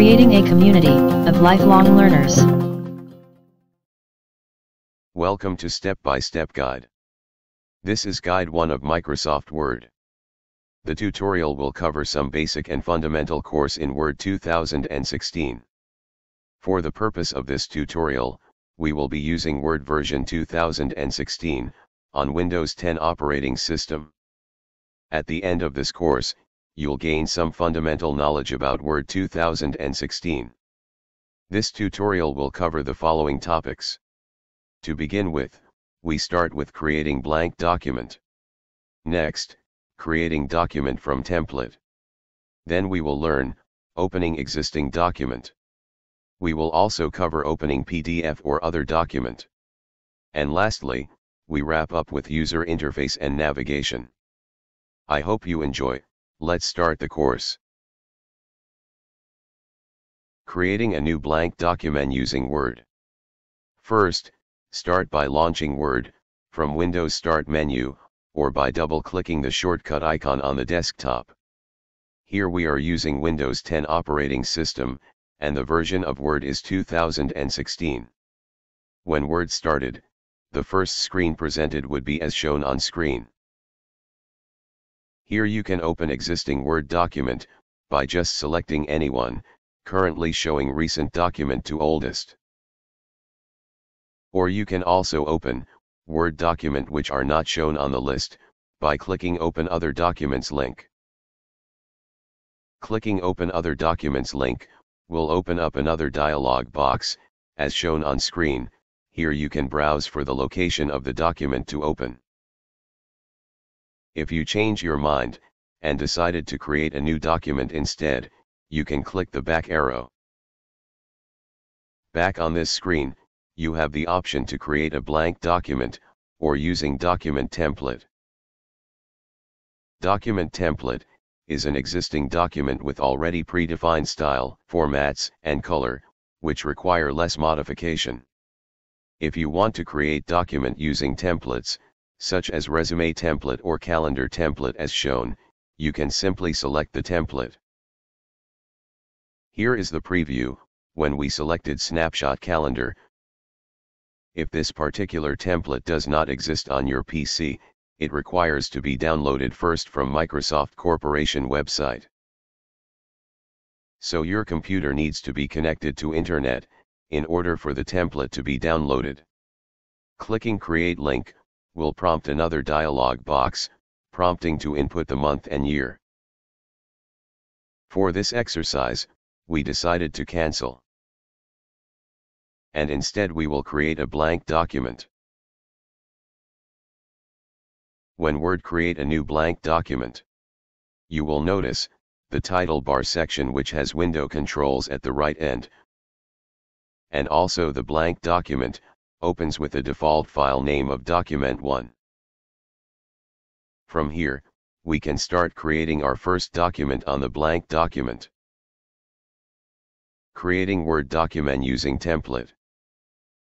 creating a community of lifelong learners. Welcome to Step by Step Guide. This is Guide 1 of Microsoft Word. The tutorial will cover some basic and fundamental course in Word 2016. For the purpose of this tutorial, we will be using Word version 2016, on Windows 10 operating system. At the end of this course, you'll gain some fundamental knowledge about Word 2016. This tutorial will cover the following topics. To begin with, we start with creating blank document. Next, creating document from template. Then we will learn, opening existing document. We will also cover opening PDF or other document. And lastly, we wrap up with user interface and navigation. I hope you enjoy, let's start the course. Creating a new blank document using Word. First, start by launching Word, from Windows Start menu, or by double-clicking the shortcut icon on the desktop. Here we are using Windows 10 operating system, and the version of Word is 2016. When Word started, the first screen presented would be as shown on screen. Here you can open existing Word document, by just selecting any one, currently showing recent document to oldest. Or you can also open, Word document which are not shown on the list, by clicking Open Other Documents link. Clicking Open Other Documents link, will open up another dialog box, as shown on screen, here you can browse for the location of the document to open. If you change your mind, and decided to create a new document instead, you can click the back arrow. Back on this screen, you have the option to create a blank document, or using document template. Document template, is an existing document with already predefined style, formats, and color, which require less modification. If you want to create document using templates, such as resume template or calendar template as shown, you can simply select the template. Here is the preview, when we selected snapshot calendar, if this particular template does not exist on your PC, it requires to be downloaded first from Microsoft Corporation website. So your computer needs to be connected to internet, in order for the template to be downloaded. Clicking Create Link, will prompt another dialog box, prompting to input the month and year. For this exercise, we decided to cancel and instead we will create a blank document. When Word create a new blank document, you will notice, the title bar section which has window controls at the right end, and also the blank document, opens with the default file name of document 1. From here, we can start creating our first document on the blank document. Creating Word document using template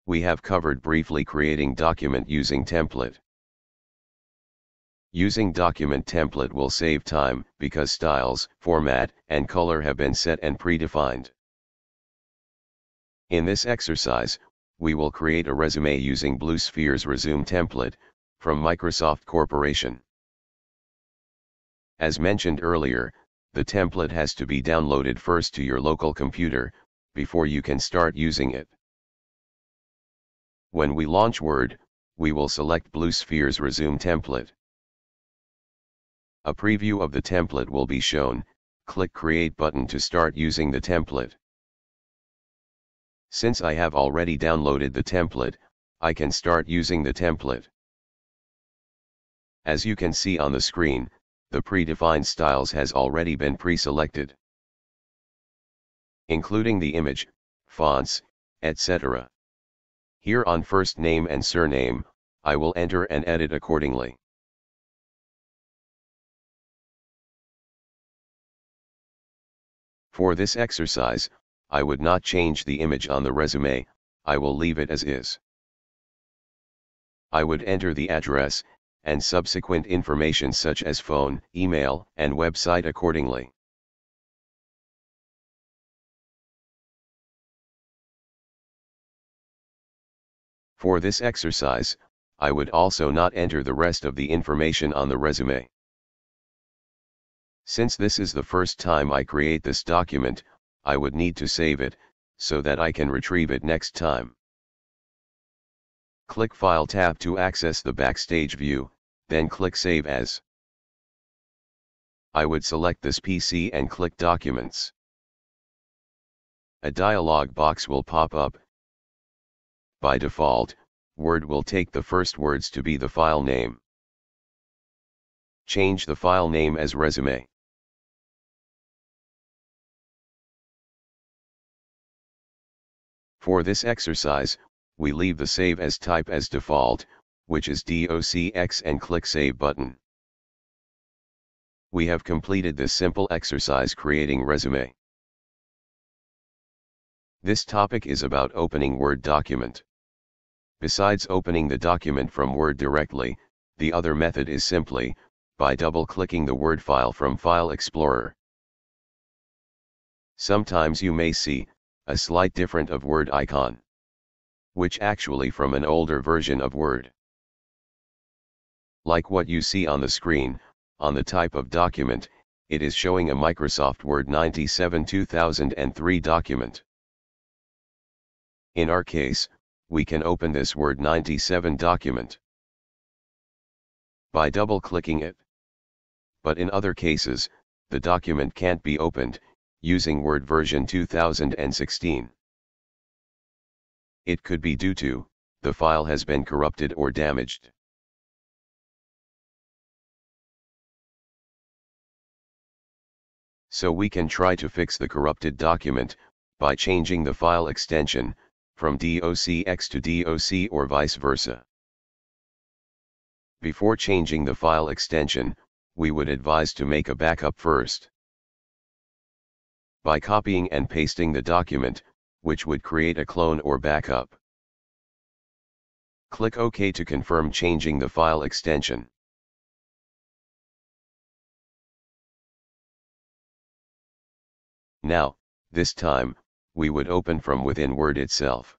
we have covered briefly creating document using template. Using document template will save time because styles, format, and color have been set and predefined. In this exercise, we will create a resume using BlueSphere's Resume template, from Microsoft Corporation. As mentioned earlier, the template has to be downloaded first to your local computer, before you can start using it. When we launch Word, we will select BlueSphere's Resume template. A preview of the template will be shown, click Create button to start using the template. Since I have already downloaded the template, I can start using the template. As you can see on the screen, the predefined styles has already been pre-selected. Including the image, fonts, etc. Here on first name and surname, I will enter and edit accordingly. For this exercise, I would not change the image on the resume, I will leave it as is. I would enter the address, and subsequent information such as phone, email, and website accordingly. For this exercise, I would also not enter the rest of the information on the resume. Since this is the first time I create this document, I would need to save it, so that I can retrieve it next time. Click File tab to access the Backstage view, then click Save As. I would select this PC and click Documents. A dialog box will pop up. By default, Word will take the first words to be the file name. Change the file name as resume. For this exercise, we leave the save as type as default, which is DOCX and click save button. We have completed this simple exercise creating resume. This topic is about opening Word document. Besides opening the document from Word directly, the other method is simply, by double-clicking the Word file from File Explorer. Sometimes you may see, a slight different of Word icon. Which actually from an older version of Word. Like what you see on the screen, on the type of document, it is showing a Microsoft Word 97 2003 document. In our case, we can open this Word 97 document by double-clicking it. But in other cases, the document can't be opened, using Word version 2016. It could be due to, the file has been corrupted or damaged. So we can try to fix the corrupted document, by changing the file extension, from docx to doc or vice versa. Before changing the file extension, we would advise to make a backup first by copying and pasting the document, which would create a clone or backup. Click OK to confirm changing the file extension. Now, this time, we would open from within Word itself.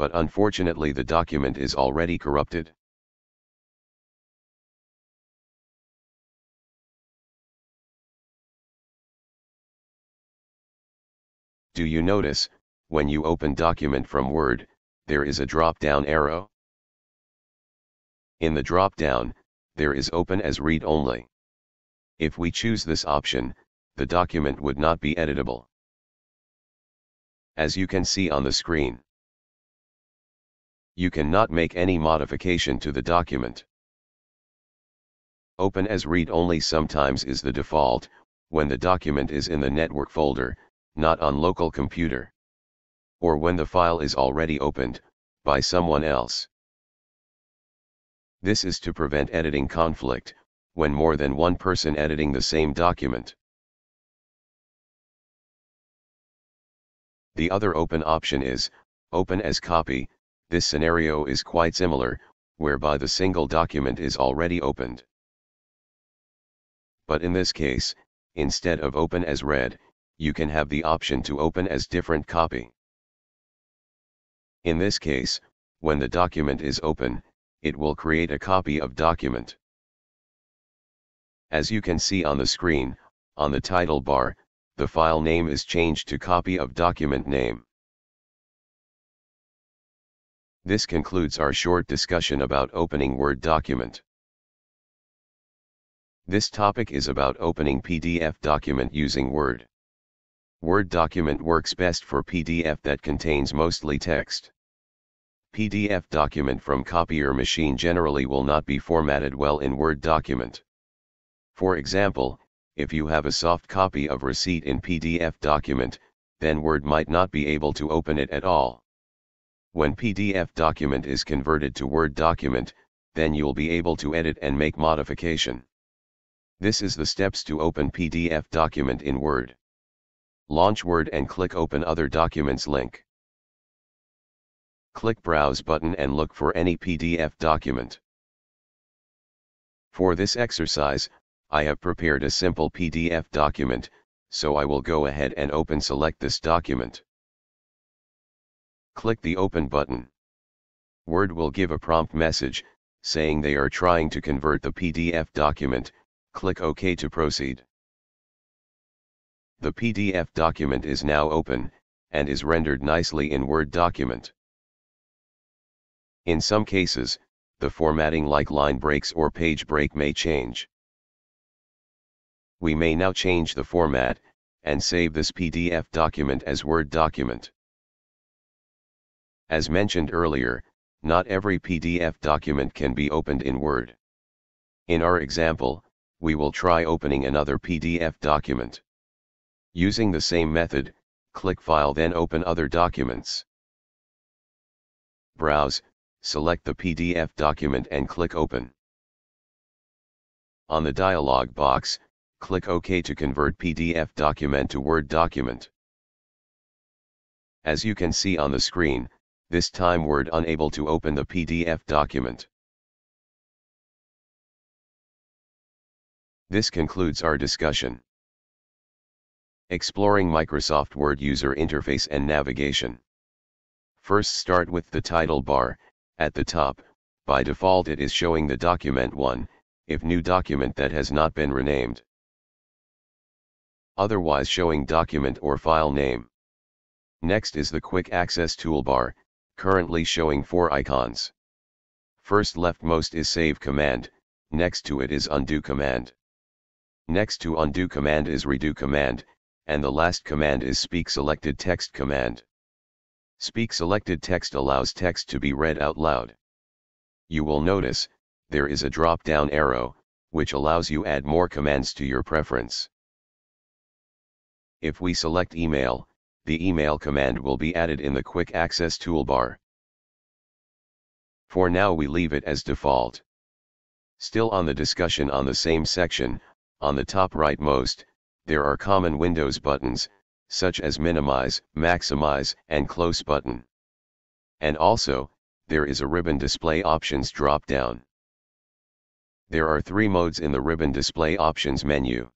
But unfortunately the document is already corrupted. Do you notice, when you open document from Word, there is a drop-down arrow? In the drop-down, there is Open as Read Only. If we choose this option, the document would not be editable. As you can see on the screen you cannot make any modification to the document. Open as read-only sometimes is the default, when the document is in the network folder, not on local computer. Or when the file is already opened, by someone else. This is to prevent editing conflict, when more than one person editing the same document. The other open option is, open as copy, this scenario is quite similar, whereby the single document is already opened. But in this case, instead of open as read, you can have the option to open as different copy. In this case, when the document is open, it will create a copy of document. As you can see on the screen, on the title bar, the file name is changed to copy of document name. This concludes our short discussion about opening Word document. This topic is about opening PDF document using Word. Word document works best for PDF that contains mostly text. PDF document from copier machine generally will not be formatted well in Word document. For example, if you have a soft copy of receipt in PDF document, then Word might not be able to open it at all. When PDF document is converted to Word document, then you'll be able to edit and make modification. This is the steps to open PDF document in Word. Launch Word and click Open Other Documents link. Click Browse button and look for any PDF document. For this exercise, I have prepared a simple PDF document, so I will go ahead and open select this document. Click the Open button. Word will give a prompt message, saying they are trying to convert the PDF document, click OK to proceed. The PDF document is now open, and is rendered nicely in Word document. In some cases, the formatting like line breaks or page break may change. We may now change the format, and save this PDF document as Word document. As mentioned earlier, not every PDF document can be opened in Word. In our example, we will try opening another PDF document. Using the same method, click File then open other documents. Browse, select the PDF document and click Open. On the dialog box, click OK to convert PDF document to Word document. As you can see on the screen, this time Word unable to open the PDF document. This concludes our discussion. Exploring Microsoft Word User Interface and Navigation. First start with the title bar, at the top, by default it is showing the document 1, if new document that has not been renamed. Otherwise showing document or file name. Next is the quick access toolbar, currently showing four icons. First leftmost is save command, next to it is undo command. Next to undo command is redo command, and the last command is speak selected text command. Speak selected text allows text to be read out loud. You will notice, there is a drop-down arrow, which allows you add more commands to your preference. If we select email, the email command will be added in the quick access toolbar. For now we leave it as default. Still on the discussion on the same section, on the top rightmost, there are common Windows buttons, such as minimize, maximize, and close button. And also, there is a ribbon display options drop down. There are three modes in the ribbon display options menu.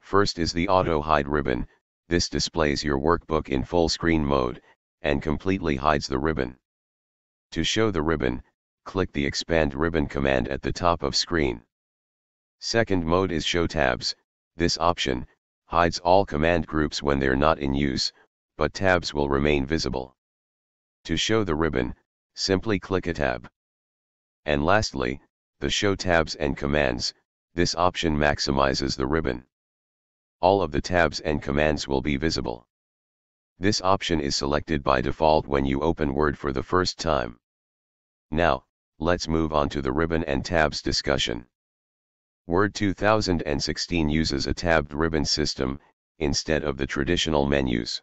First is the auto hide ribbon, this displays your workbook in full screen mode, and completely hides the ribbon. To show the ribbon, click the expand ribbon command at the top of screen. Second mode is show tabs, this option, hides all command groups when they're not in use, but tabs will remain visible. To show the ribbon, simply click a tab. And lastly, the Show Tabs and Commands, this option maximizes the ribbon. All of the tabs and commands will be visible. This option is selected by default when you open Word for the first time. Now, let's move on to the ribbon and tabs discussion. Word 2016 uses a tabbed ribbon system, instead of the traditional menus.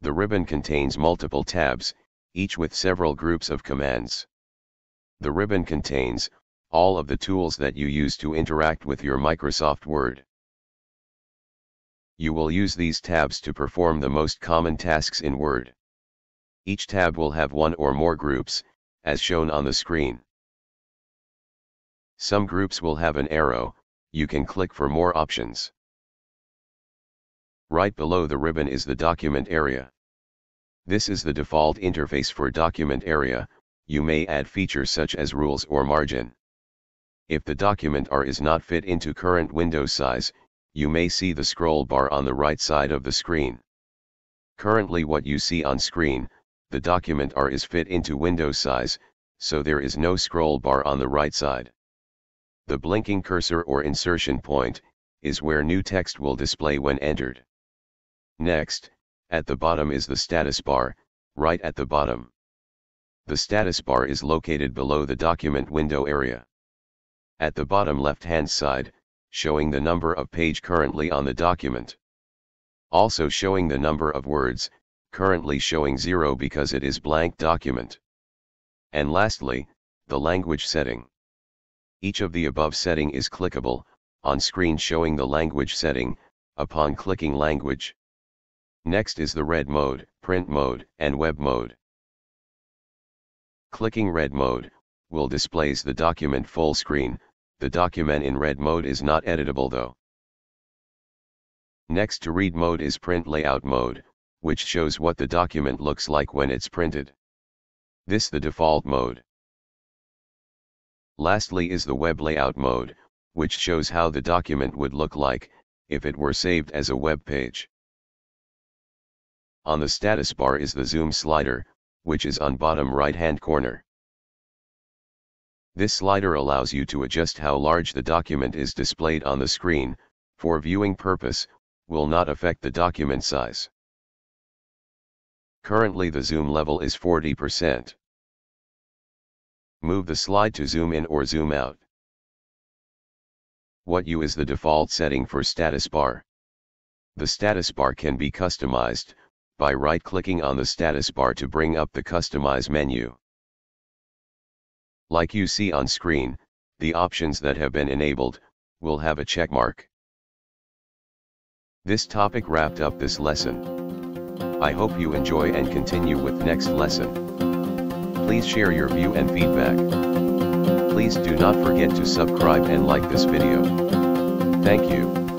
The ribbon contains multiple tabs, each with several groups of commands. The ribbon contains, all of the tools that you use to interact with your Microsoft Word. You will use these tabs to perform the most common tasks in Word. Each tab will have one or more groups, as shown on the screen. Some groups will have an arrow, you can click for more options. Right below the ribbon is the document area. This is the default interface for document area, you may add features such as rules or margin. If the document R is not fit into current window size, you may see the scroll bar on the right side of the screen. Currently what you see on screen, the document R is fit into window size, so there is no scroll bar on the right side. The blinking cursor or insertion point, is where new text will display when entered. Next, at the bottom is the status bar, right at the bottom. The status bar is located below the document window area. At the bottom left hand side, showing the number of page currently on the document. Also showing the number of words, currently showing 0 because it is blank document. And lastly, the language setting. Each of the above setting is clickable, on screen showing the language setting, upon clicking language. Next is the red mode, print mode, and web mode. Clicking red mode, will displays the document full screen, the document in read mode is not editable though. Next to read mode is print layout mode, which shows what the document looks like when it's printed. This the default mode. Lastly is the web layout mode, which shows how the document would look like, if it were saved as a web page. On the status bar is the zoom slider, which is on bottom right hand corner. This slider allows you to adjust how large the document is displayed on the screen, for viewing purpose, will not affect the document size. Currently the zoom level is 40%. Move the slide to zoom in or zoom out. What U is the default setting for status bar. The status bar can be customized, by right-clicking on the status bar to bring up the Customize menu. Like you see on screen, the options that have been enabled, will have a check mark. This topic wrapped up this lesson. I hope you enjoy and continue with next lesson. Please share your view and feedback. Please do not forget to subscribe and like this video. Thank you.